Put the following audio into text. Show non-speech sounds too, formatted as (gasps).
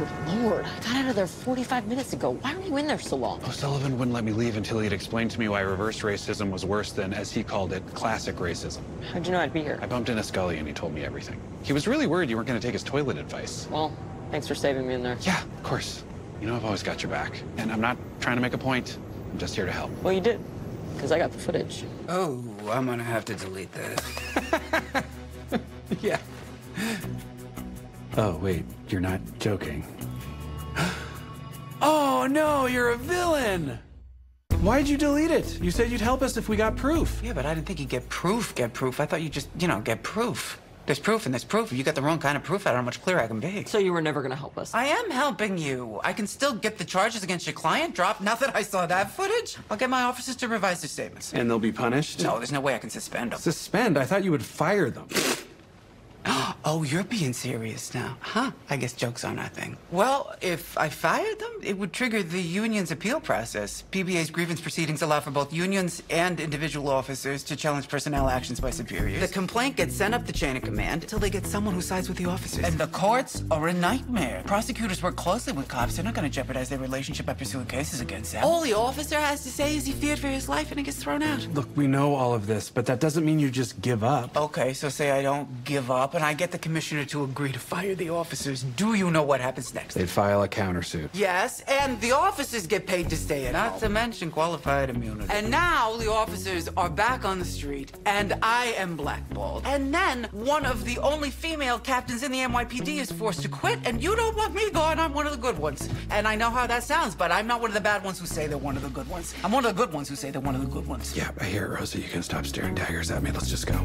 Dear Lord, I got out of there 45 minutes ago. Why were you in there so long? O'Sullivan wouldn't let me leave until he'd explained to me why reverse racism was worse than, as he called it, classic racism. How'd you know I'd be here? I bumped into Scully and he told me everything. He was really worried you weren't going to take his toilet advice. Well, thanks for saving me in there. Yeah, of course. You know I've always got your back. And I'm not trying to make a point. I'm just here to help. Well, you did, because I got the footage. Oh, I'm gonna have to delete that. (laughs) Oh, wait, you're not joking. (gasps) oh, no, you're a villain! Why'd you delete it? You said you'd help us if we got proof. Yeah, but I didn't think you'd get proof, get proof. I thought you'd just, you know, get proof. There's proof and there's proof. You got the wrong kind of proof, I don't know how much clearer I can be. So you were never gonna help us? I am helping you. I can still get the charges against your client dropped now that I saw that footage. I'll get my officers to revise their statements. And they'll be punished? No, there's no way I can suspend them. Suspend? I thought you would fire them. (gasps) Oh, you're being serious now. Huh. I guess jokes are nothing. Well, if I fired them, it would trigger the union's appeal process. PBA's grievance proceedings allow for both unions and individual officers to challenge personnel actions by superiors. The complaint gets sent up the chain of command until they get someone who sides with the officers. And the courts are a nightmare. Prosecutors work closely with cops. They're not going to jeopardize their relationship by pursuing cases against them. All the officer has to say is he feared for his life and he gets thrown out. Look, we know all of this, but that doesn't mean you just give up. Okay, so say I don't give up and I get the commissioner to agree to fire the officers. Do you know what happens next? They'd file a countersuit. Yes, and the officers get paid to stay in. Not to mention qualified immunity. And now the officers are back on the street, and I am blackballed. And then one of the only female captains in the NYPD is forced to quit, and you don't want me gone. I'm one of the good ones. And I know how that sounds, but I'm not one of the bad ones who say they're one of the good ones. I'm one of the good ones who say they're one of the good ones. Yeah, I hear it, Rosa. You can stop staring daggers at me. Let's just go.